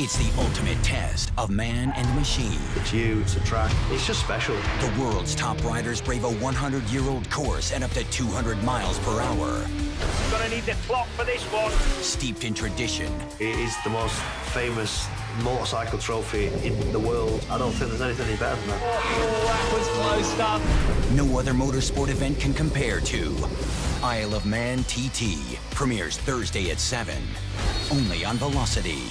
It's the ultimate test of man and machine. It's you, it's a track. It's just special. The world's top riders brave a 100-year-old course at up to 200 miles per hour. Gonna need the clock for this one. Steeped in tradition. It is the most famous motorcycle trophy in the world. I don't think there's anything any better than that. Oh, that was close stuff. No other motorsport event can compare to Isle of Man TT. Premieres Thursday at 7. Only on Velocity.